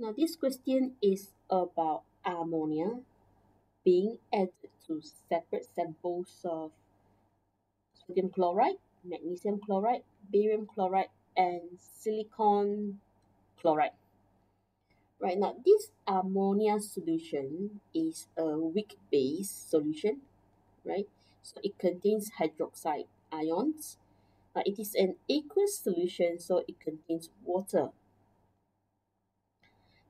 Now this question is about ammonia being added to separate samples of sodium chloride, magnesium chloride, barium chloride, and silicon chloride. Right now, this ammonia solution is a weak base solution, right? So it contains hydroxide ions. But it is an aqueous solution, so it contains water.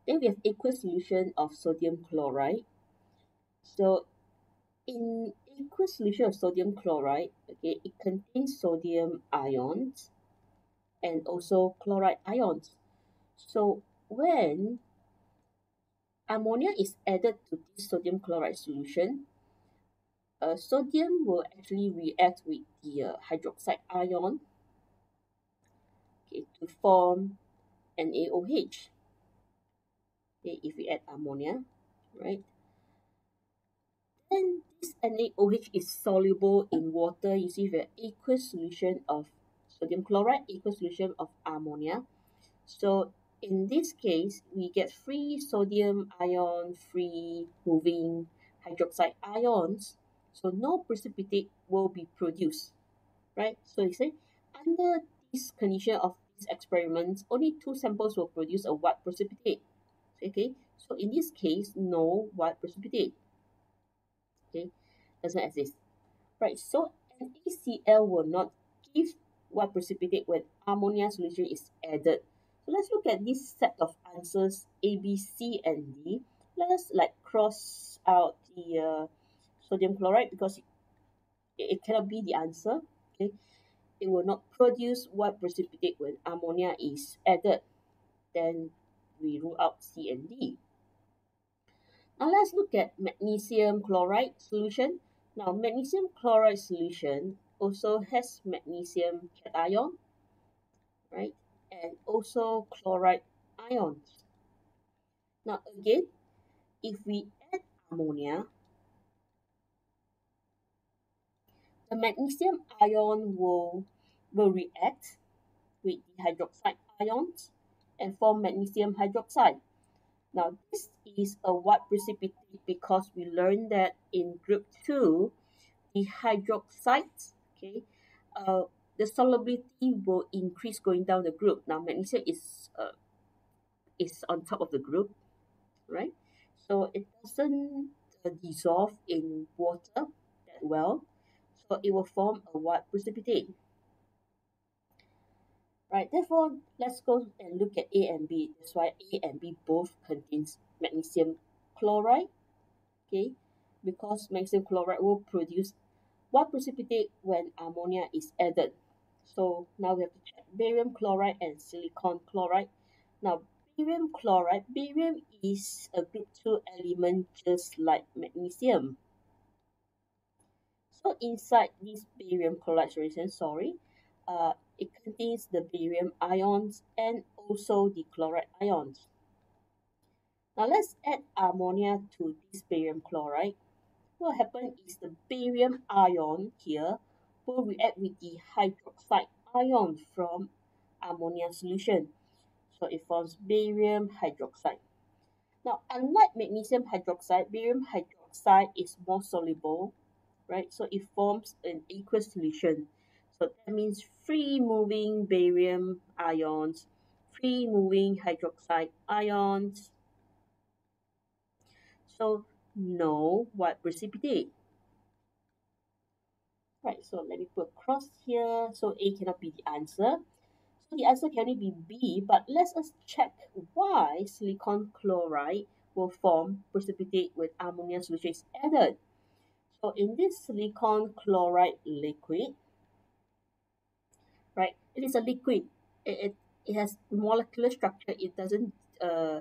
Then we have aqueous solution of sodium chloride. So in aqueous solution of sodium chloride, okay, it contains sodium ions and also chloride ions. So when ammonia is added to this sodium chloride solution, uh, sodium will actually react with the uh, hydroxide ion okay, to form NaOH. Okay, if we add ammonia, right? Then this NaOH is soluble in water. You see the aqueous solution of sodium chloride, aqueous solution of ammonia. So in this case, we get free sodium ion, free moving hydroxide ions. So no precipitate will be produced, right? So you say under this condition of this experiment, only two samples will produce a white precipitate. Okay, so in this case, no white precipitate. Okay, doesn't exist. Right, so NaCl will not give white precipitate when ammonia solution is added so let's look at this set of answers A, B, C, and D. Let's like cross out the uh, sodium chloride because it, it cannot be the answer. Okay, it will not produce white precipitate when ammonia is added. Then we rule out C and D. Now let's look at magnesium chloride solution. Now magnesium chloride solution also has magnesium cation, right? and also chloride ions. Now again, if we add ammonia, the magnesium ion will, will react with the hydroxide ions and form magnesium hydroxide. Now this is a white precipitate because we learned that in group 2, the hydroxides, okay, uh, the solubility will increase going down the group. Now magnesium is uh, is on top of the group, right? So it doesn't uh, dissolve in water that well, so it will form a white precipitate. Right, therefore, let's go and look at A and B. That's why A and B both contains magnesium chloride, okay? Because magnesium chloride will produce what precipitate when ammonia is added. So now we have to check barium chloride and silicon chloride. Now barium chloride, barium is a group 2 element just like magnesium. So inside this barium chloride solution, sorry, uh, it contains the barium ions and also the chloride ions. Now let's add ammonia to this barium chloride. What happens is the barium ion here will react with the hydroxide ion from ammonia solution. So it forms barium hydroxide. Now, unlike magnesium hydroxide, barium hydroxide is more soluble, right? So it forms an aqueous solution. So that means free moving barium ions, free moving hydroxide ions. So no white precipitate. Right, so let me put a cross here. So A cannot be the answer. So the answer can only be B, but let's us check why silicon chloride will form precipitate when ammonia solution is added. So in this silicon chloride liquid, right, it is a liquid. It, it, it has molecular structure. It doesn't uh,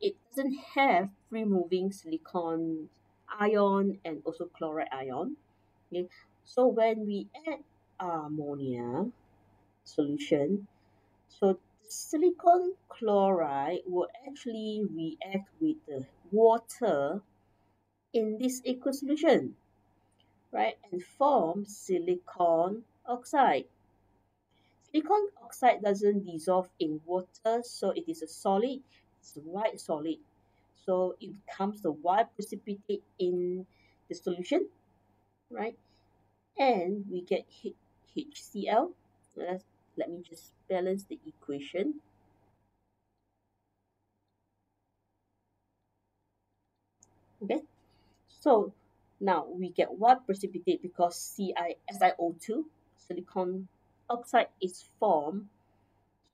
it doesn't have free moving silicon ion and also chloride ion. Okay, so when we add ammonia solution, so silicon chloride will actually react with the water in this aqueous solution, right, and form silicon oxide. Silicon oxide doesn't dissolve in water, so it is a solid. it's a white solid. So it becomes the white precipitate in the solution, right? And we get HCl. Let's, let me just balance the equation. Okay, so now we get white precipitate because CiSiO2, silicon oxide is formed.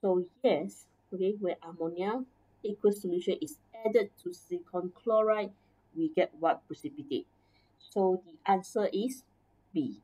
So yes, okay, where ammonia aqueous solution is added to silicon chloride, we get what precipitate. So the answer is B.